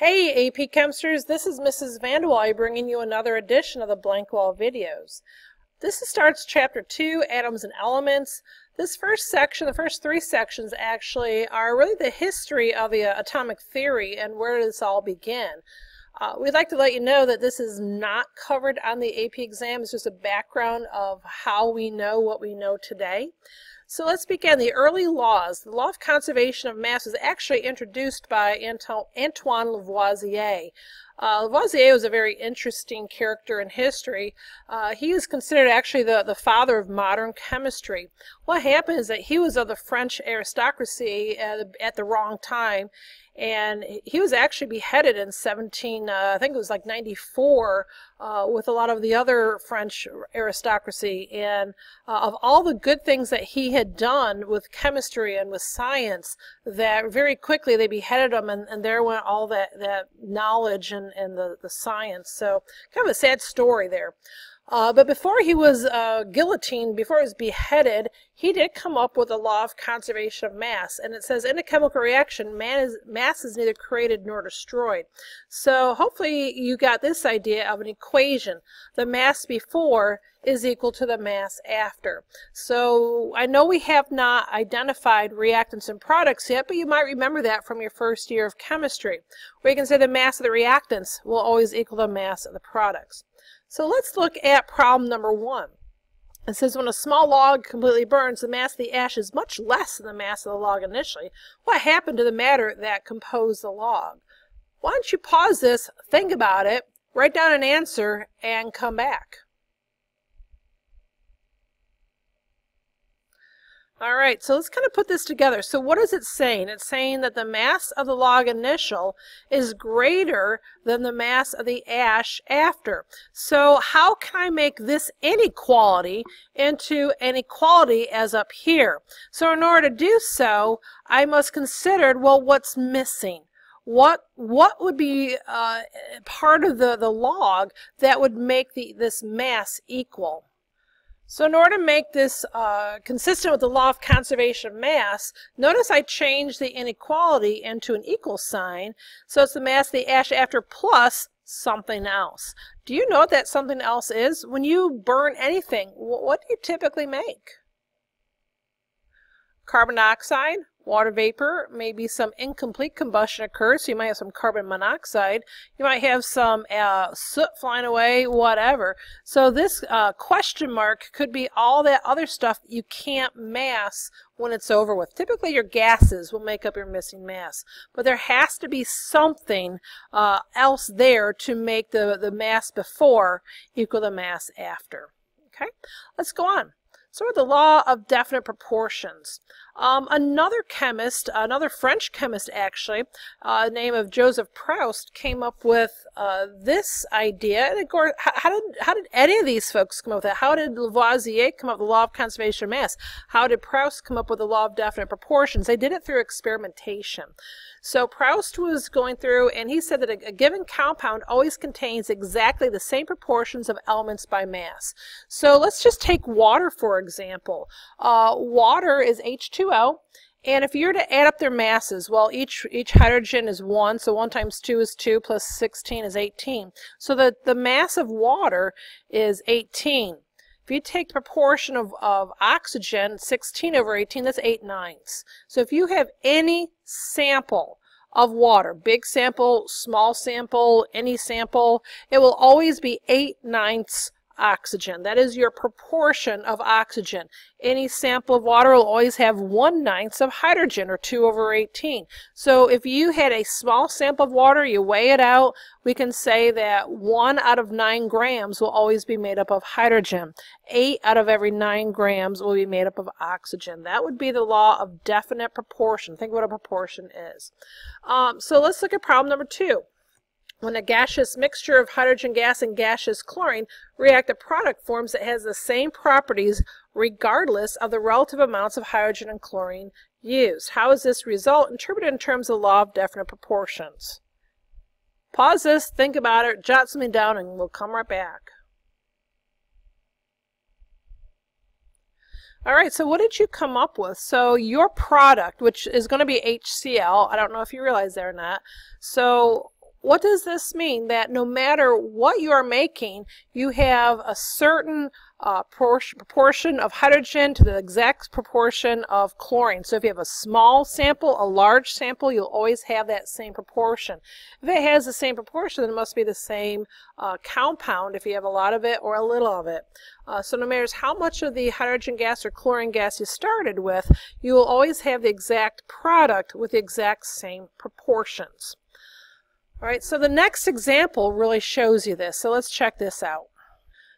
Hey AP Chemsters, this is Mrs. Vandewalle bringing you another edition of the Blank Wall videos. This starts chapter 2, Atoms and Elements. This first section, the first three sections actually, are really the history of the uh, atomic theory and where this all begin. Uh, we'd like to let you know that this is not covered on the AP exam. It's just a background of how we know what we know today. So let's begin. The early laws. The law of conservation of mass was actually introduced by Antoine Lavoisier. Uh, Lavoisier was a very interesting character in history. Uh, he is considered actually the, the father of modern chemistry. What happened is that he was of the French aristocracy at, at the wrong time, and he was actually beheaded in 17 uh, i think it was like 94 uh, with a lot of the other french aristocracy and uh, of all the good things that he had done with chemistry and with science that very quickly they beheaded him and, and there went all that, that knowledge and, and the, the science. So kind of a sad story there uh, but before he was uh, guillotined, before he was beheaded, he did come up with a law of conservation of mass. And it says, in a chemical reaction, is, mass is neither created nor destroyed. So hopefully you got this idea of an equation. The mass before is equal to the mass after. So I know we have not identified reactants and products yet, but you might remember that from your first year of chemistry, where you can say the mass of the reactants will always equal the mass of the products. So let's look at problem number one. It says when a small log completely burns, the mass of the ash is much less than the mass of the log initially. What happened to the matter that composed the log? Why don't you pause this, think about it, write down an answer, and come back. All right, so let's kind of put this together. So what is it saying? It's saying that the mass of the log initial is greater than the mass of the ash after. So how can I make this inequality into an equality as up here? So in order to do so, I must consider, well, what's missing? What what would be uh, part of the, the log that would make the, this mass equal? So in order to make this uh, consistent with the law of conservation of mass, notice I changed the inequality into an equal sign. So it's the mass of the ash after plus something else. Do you know what that something else is? When you burn anything, what do you typically make? Carbon dioxide, water vapor, maybe some incomplete combustion occurs, so you might have some carbon monoxide, you might have some uh, soot flying away, whatever. So this uh, question mark could be all that other stuff you can't mass when it's over with. Typically your gases will make up your missing mass, but there has to be something uh, else there to make the, the mass before equal the mass after. Okay, let's go on. So the law of definite proportions. Um, another chemist, another French chemist actually, uh, name of Joseph Proust, came up with uh, this idea. And of course, how did how did any of these folks come up with it? How did Lavoisier come up with the law of conservation of mass? How did Proust come up with the law of definite proportions? They did it through experimentation. So Proust was going through and he said that a, a, given compound always contains exactly the same proportions of elements by mass. So let's just take water for example. Uh, water is H2O and if you were to add up their masses, well, each each hydrogen is 1, so 1 times 2 is 2, plus 16 is 18. So the, the mass of water is 18. If you take the proportion of, of oxygen, 16 over 18, that's 8 ninths. So if you have any sample of water, big sample, small sample, any sample, it will always be 8 ninths oxygen. That is your proportion of oxygen. Any sample of water will always have 1 ninth of hydrogen, or 2 over 18. So if you had a small sample of water, you weigh it out, we can say that 1 out of 9 grams will always be made up of hydrogen. 8 out of every 9 grams will be made up of oxygen. That would be the law of definite proportion. Think what a proportion is. Um, so let's look at problem number 2. When a gaseous mixture of hydrogen gas and gaseous chlorine react, a product forms that has the same properties regardless of the relative amounts of hydrogen and chlorine used. How is this result interpreted in terms of the law of definite proportions? Pause this, think about it, jot something down, and we'll come right back. All right, so what did you come up with? So your product, which is going to be HCl, I don't know if you realize that or not. So what does this mean? That no matter what you are making, you have a certain uh, proportion of hydrogen to the exact proportion of chlorine. So if you have a small sample, a large sample, you'll always have that same proportion. If it has the same proportion, then it must be the same uh, compound if you have a lot of it or a little of it. Uh, so no matter how much of the hydrogen gas or chlorine gas you started with, you will always have the exact product with the exact same proportions. All right, so the next example really shows you this. So let's check this out.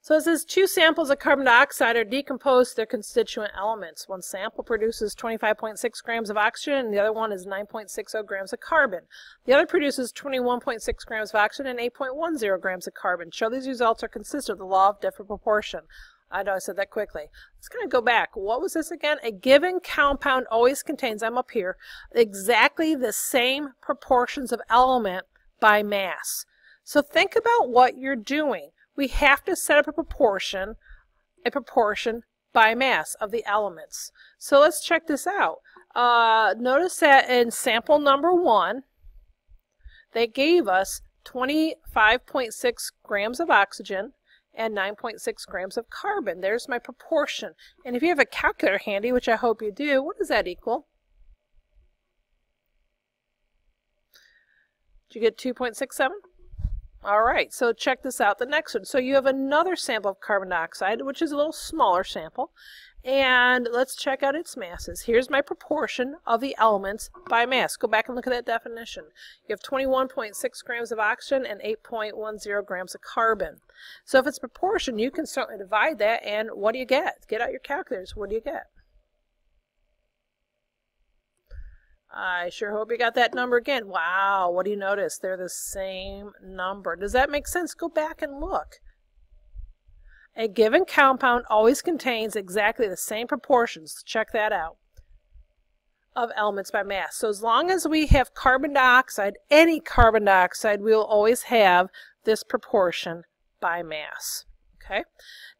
So it says two samples of carbon dioxide are decomposed to their constituent elements. One sample produces 25.6 grams of oxygen and the other one is 9.60 grams of carbon. The other produces 21.6 grams of oxygen and 8.10 grams of carbon. Show these results are consistent with the law of different proportion. I know I said that quickly. Let's kind of go back. What was this again? A given compound always contains, I'm up here, exactly the same proportions of element by mass. So think about what you're doing. We have to set up a proportion, a proportion by mass of the elements. So let's check this out. Uh, notice that in sample number one, they gave us 25.6 grams of oxygen and 9.6 grams of carbon. There's my proportion. And if you have a calculator handy, which I hope you do, what does that equal? Did you get 2.67? All right, so check this out, the next one. So you have another sample of carbon dioxide, which is a little smaller sample, and let's check out its masses. Here's my proportion of the elements by mass. Go back and look at that definition. You have 21.6 grams of oxygen and 8.10 grams of carbon. So if it's proportion, you can certainly divide that, and what do you get? Get out your calculators. What do you get? I sure hope you got that number again. Wow, what do you notice? They're the same number. Does that make sense? Go back and look. A given compound always contains exactly the same proportions. Check that out of elements by mass. So as long as we have carbon dioxide, any carbon dioxide, we will always have this proportion by mass. Okay.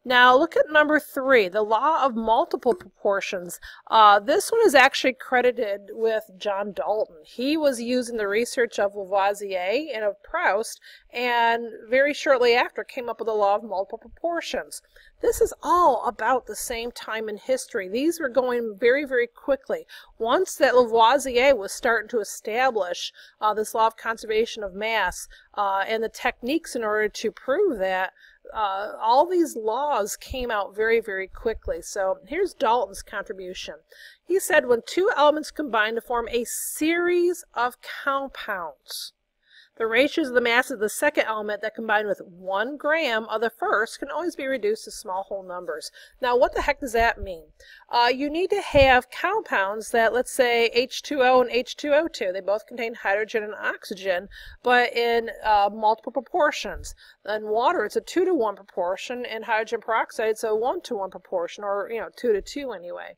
Now look at number three, the law of multiple proportions. Uh, this one is actually credited with John Dalton. He was using the research of Lavoisier and of Proust, and very shortly after came up with the law of multiple proportions. This is all about the same time in history. These were going very, very quickly. Once that Lavoisier was starting to establish uh, this law of conservation of mass uh, and the techniques in order to prove that, uh, all these laws came out very, very quickly. So here's Dalton's contribution. He said when two elements combine to form a series of compounds, the ratios of the mass of the second element that combine with one gram of the first can always be reduced to small whole numbers. Now, what the heck does that mean? Uh, you need to have compounds that, let's say, H2O and H2O2. They both contain hydrogen and oxygen, but in uh, multiple proportions. In water, it's a 2 to 1 proportion, and hydrogen peroxide, it's a 1 to 1 proportion, or, you know, 2 to 2 anyway.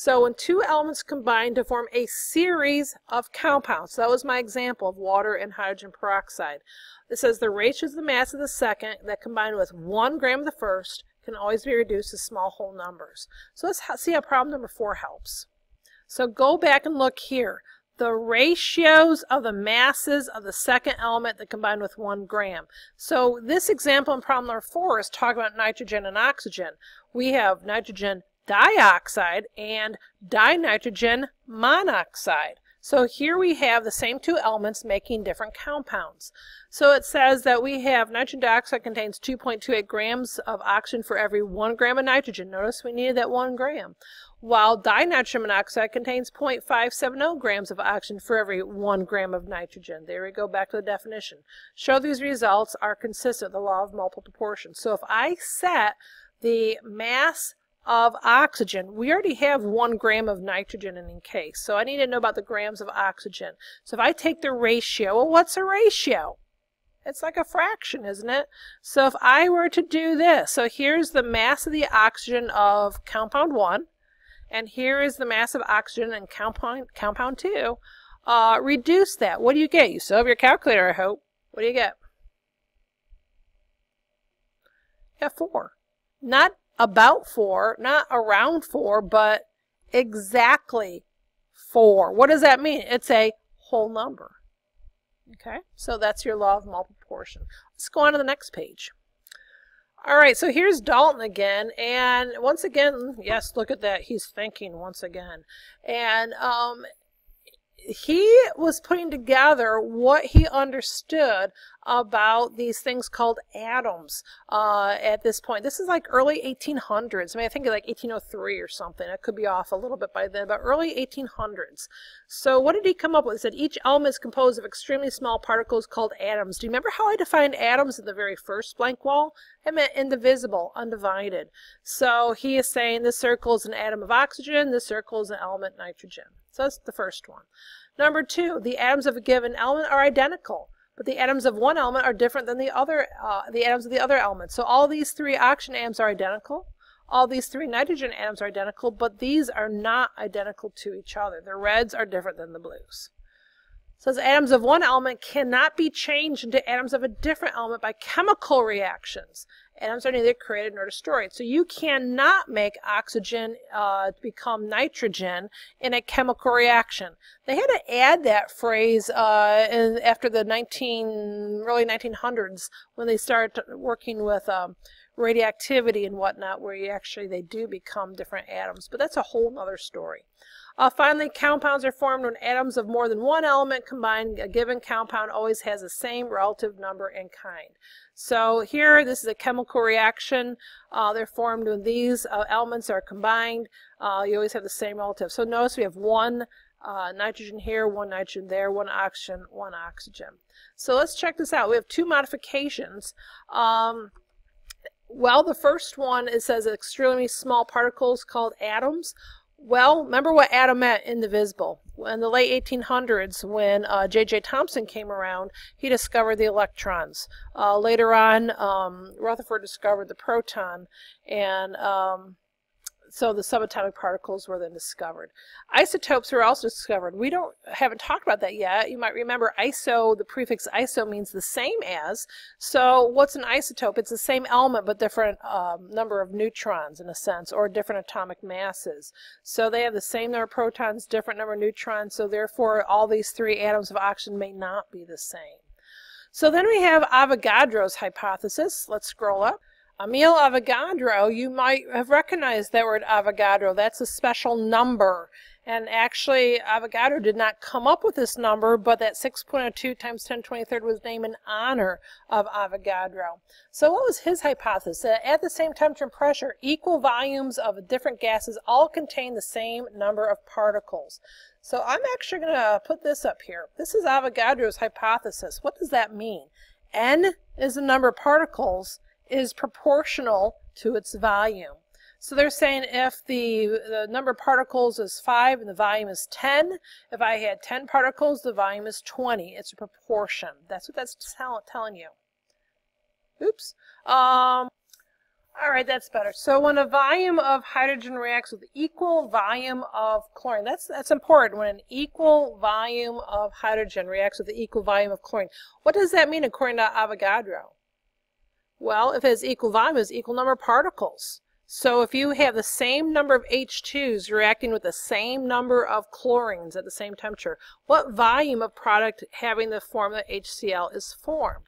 So when two elements combine to form a series of compounds, that was my example of water and hydrogen peroxide. It says the ratios of the mass of the second that combined with one gram of the first can always be reduced to small whole numbers. So let's see how problem number four helps. So go back and look here. The ratios of the masses of the second element that combine with one gram. So this example in problem number four is talking about nitrogen and oxygen. We have nitrogen dioxide and dinitrogen monoxide. So here we have the same two elements making different compounds. So it says that we have nitrogen dioxide contains 2.28 grams of oxygen for every 1 gram of nitrogen. Notice we needed that 1 gram. While dinitrogen monoxide contains 0.570 grams of oxygen for every 1 gram of nitrogen. There we go back to the definition. Show these results are consistent with the law of multiple proportions. So if I set the mass of oxygen. We already have one gram of nitrogen in encase, so I need to know about the grams of oxygen. So if I take the ratio, well, what's a ratio? It's like a fraction, isn't it? So if I were to do this, so here's the mass of the oxygen of compound 1, and here is the mass of oxygen in compound, compound 2. Uh, reduce that. What do you get? You still have your calculator, I hope. What do you get? Yeah, 4. Not about four, not around four, but exactly four. What does that mean? It's a whole number. Okay, so that's your law of multiple proportion. Let's go on to the next page. All right, so here's Dalton again, and once again, yes, look at that. He's thinking once again. And um, he was putting together what he understood about these things called atoms uh, at this point. This is like early 1800s. I mean, I think like 1803 or something. I could be off a little bit by then, but early 1800s. So what did he come up with? He said each element is composed of extremely small particles called atoms. Do you remember how I defined atoms in the very first blank wall? I meant indivisible, undivided. So he is saying this circle is an atom of oxygen, this circle is an element nitrogen. So that's the first one. Number two, the atoms of a given element are identical, but the atoms of one element are different than the other, uh, the atoms of the other element. So all these three oxygen atoms are identical. All these three nitrogen atoms are identical, but these are not identical to each other. The reds are different than the blues says atoms of one element cannot be changed into atoms of a different element by chemical reactions. Atoms are neither created nor destroyed. So you cannot make oxygen uh, become nitrogen in a chemical reaction. They had to add that phrase uh, in, after the 19, early 1900s when they started working with um, radioactivity and whatnot, where you actually they do become different atoms. But that's a whole other story. Uh, finally, compounds are formed when atoms of more than one element combine. A given compound always has the same relative number and kind. So here, this is a chemical reaction. Uh, they're formed when these uh, elements are combined. Uh, you always have the same relative. So notice we have one uh, nitrogen here, one nitrogen there, one oxygen, one oxygen. So let's check this out. We have two modifications. Um, well, the first one, it says extremely small particles called atoms. Well, remember what atom meant indivisible. In the late 1800s, when J.J. Uh, Thomson came around, he discovered the electrons. Uh, later on, um, Rutherford discovered the proton, and um, so the subatomic particles were then discovered. Isotopes were also discovered. We don't haven't talked about that yet. You might remember iso, the prefix iso means the same as. So what's an isotope? It's the same element but different um, number of neutrons in a sense or different atomic masses. So they have the same number of protons, different number of neutrons, so therefore all these three atoms of oxygen may not be the same. So then we have Avogadro's hypothesis. Let's scroll up. Emil Avogadro, you might have recognized that word Avogadro. That's a special number. And actually, Avogadro did not come up with this number, but that 6.02 times 10 to the 23rd was named in honor of Avogadro. So what was his hypothesis? At the same temperature and pressure, equal volumes of different gases all contain the same number of particles. So I'm actually going to put this up here. This is Avogadro's hypothesis. What does that mean? N is the number of particles is proportional to its volume. So they're saying if the, the number of particles is 5 and the volume is 10, if I had 10 particles, the volume is 20. It's a proportion. That's what that's tell, telling you. Oops. Um, all right, that's better. So when a volume of hydrogen reacts with equal volume of chlorine, that's that's important. When an equal volume of hydrogen reacts with the equal volume of chlorine, what does that mean according to Avogadro? Well, if it has equal volume, it has equal number of particles. So if you have the same number of H2s reacting with the same number of chlorines at the same temperature, what volume of product having the formula HCl is formed?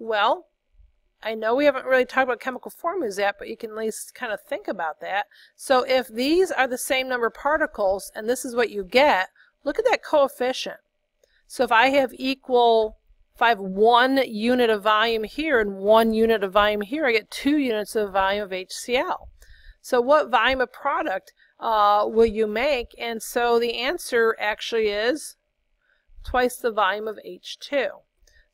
Well, I know we haven't really talked about chemical formulas yet, but you can at least kind of think about that. So if these are the same number of particles, and this is what you get, look at that coefficient. So if I have equal if I have one unit of volume here and one unit of volume here, I get two units of volume of HCl. So what volume of product uh, will you make? And so the answer actually is twice the volume of H2.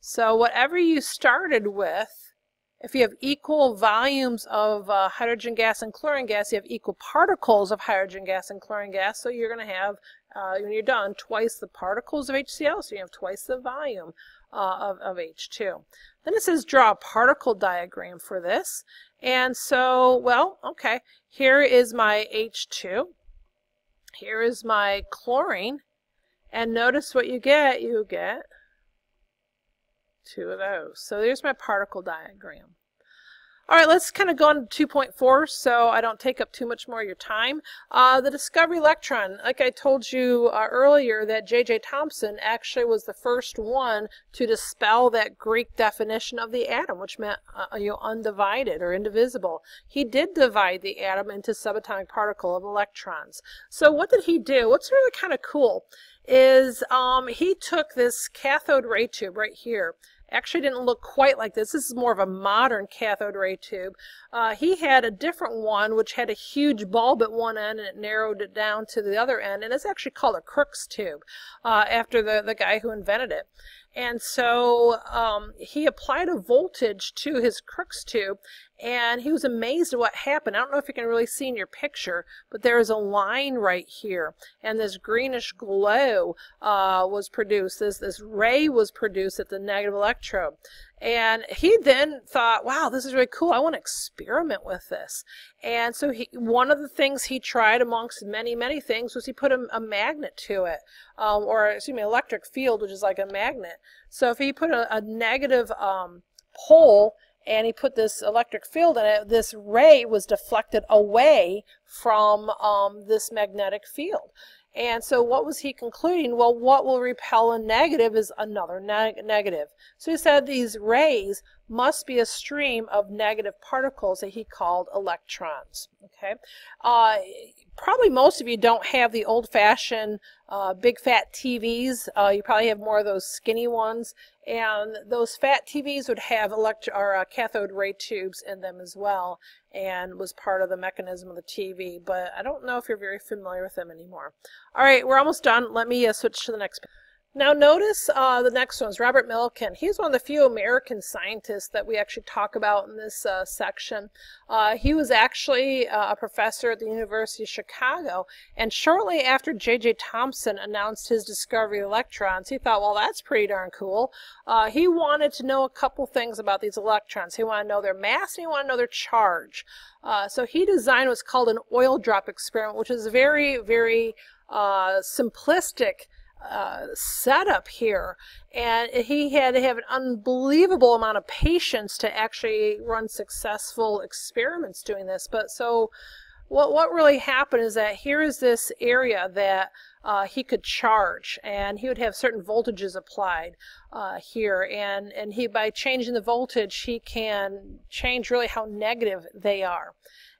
So whatever you started with, if you have equal volumes of uh, hydrogen gas and chlorine gas, you have equal particles of hydrogen gas and chlorine gas, so you're going to have, uh, when you're done, twice the particles of HCl, so you have twice the volume uh, of, of H2. Then it says draw a particle diagram for this. And so, well, okay, here is my H2. Here is my chlorine. And notice what you get. You get two of those. So there's my particle diagram. All right, let's kind of go on to 2.4 so I don't take up too much more of your time. Uh, the discovery electron, like I told you uh, earlier that J.J. Thomson actually was the first one to dispel that Greek definition of the atom, which meant uh, you know, undivided or indivisible. He did divide the atom into subatomic particle of electrons. So what did he do? What's really kind of cool is um, he took this cathode ray tube right here actually didn't look quite like this. This is more of a modern cathode ray tube. Uh, he had a different one which had a huge bulb at one end and it narrowed it down to the other end and it's actually called a Crookes tube uh, after the, the guy who invented it. And so um, he applied a voltage to his Crookes tube and he was amazed at what happened. I don't know if you can really see in your picture, but there is a line right here and this greenish glow uh, was produced. This, this ray was produced at the negative electrode. And he then thought, wow, this is really cool. I want to experiment with this. And so he, one of the things he tried amongst many, many things was he put a, a magnet to it, um, or excuse me, electric field, which is like a magnet. So if he put a, a negative um, pole and he put this electric field in it, this ray was deflected away from um, this magnetic field. And so what was he concluding? Well, what will repel a negative is another neg negative. So he said these rays must be a stream of negative particles that he called electrons. Okay, uh, probably most of you don't have the old-fashioned uh, big fat TVs. Uh, you probably have more of those skinny ones, and those fat TVs would have elect or uh, cathode ray tubes in them as well, and was part of the mechanism of the TV. But I don't know if you're very familiar with them anymore. All right, we're almost done. Let me uh, switch to the next. Now notice uh, the next one is Robert Millikan. He's one of the few American scientists that we actually talk about in this uh, section. Uh, he was actually uh, a professor at the University of Chicago, and shortly after J.J. Thomson announced his discovery of electrons, he thought, well, that's pretty darn cool. Uh, he wanted to know a couple things about these electrons. He wanted to know their mass and he wanted to know their charge. Uh, so he designed what's called an oil drop experiment, which is very, very simplistic uh, setup here. And he had to have an unbelievable amount of patience to actually run successful experiments doing this. But so what, what really happened is that here is this area that uh, he could charge and he would have certain voltages applied uh, here and and he by changing the voltage he can change really how negative they are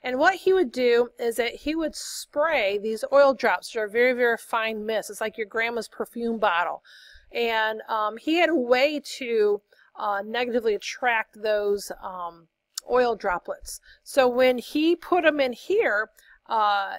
and what he would do is that he would spray these oil drops, which are very, very fine mist. It's like your grandma's perfume bottle. And um, he had a way to uh, negatively attract those um, oil droplets. So when he put them in here, uh,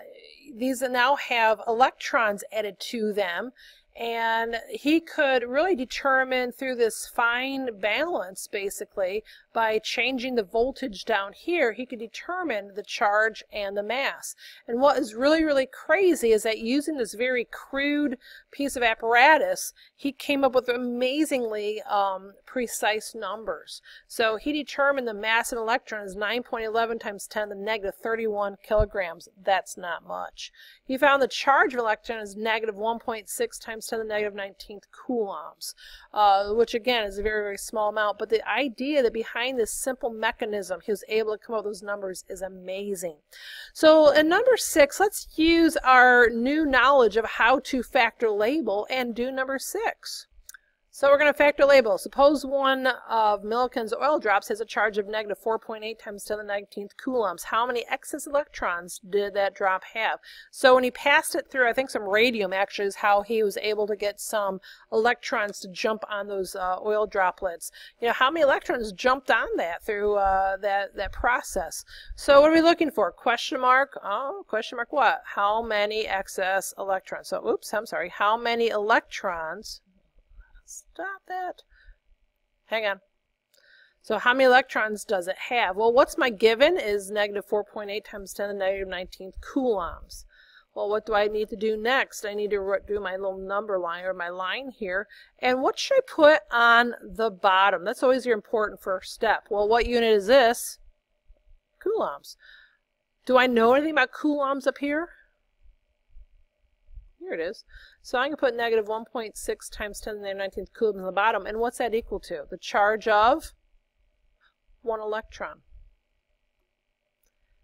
these now have electrons added to them and he could really determine through this fine balance basically by changing the voltage down here he could determine the charge and the mass. And what is really really crazy is that using this very crude piece of apparatus he came up with amazingly um, precise numbers. So he determined the mass of an electron is 9.11 times 10 to the negative 31 kilograms. That's not much. He found the charge of an electron is negative 1.6 times times 10 to the negative 19th coulombs, uh, which again is a very, very small amount. But the idea that behind this simple mechanism, he was able to come up with those numbers is amazing. So in number six, let's use our new knowledge of how to factor label and do number six. So we're going to factor label. Suppose one of Millikan's oil drops has a charge of negative 4.8 times 10 to the 19th coulombs. How many excess electrons did that drop have? So when he passed it through, I think some radium actually is how he was able to get some electrons to jump on those uh, oil droplets. You know, how many electrons jumped on that through uh, that, that process? So what are we looking for? Question mark? Oh, question mark what? How many excess electrons? So, oops, I'm sorry. How many electrons Stop that. Hang on. So how many electrons does it have? Well, what's my given is negative 4.8 times 10 to the negative 19th coulombs. Well, what do I need to do next? I need to do my little number line or my line here. And what should I put on the bottom? That's always your important first step. Well, what unit is this? Coulombs. Do I know anything about coulombs up here? Here it is. So I'm going to put negative 1.6 times 10 to the 19th coulombs on the bottom. And what's that equal to? The charge of one electron.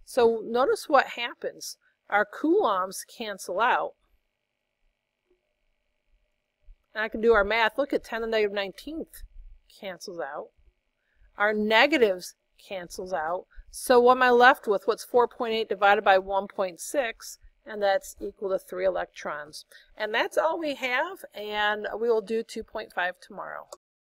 So notice what happens. Our coulombs cancel out. And I can do our math. Look at 10 to the negative 19th cancels out. Our negatives cancels out. So what am I left with? What's 4.8 divided by 1.6? And that's equal to 3 electrons. And that's all we have, and we will do 2.5 tomorrow.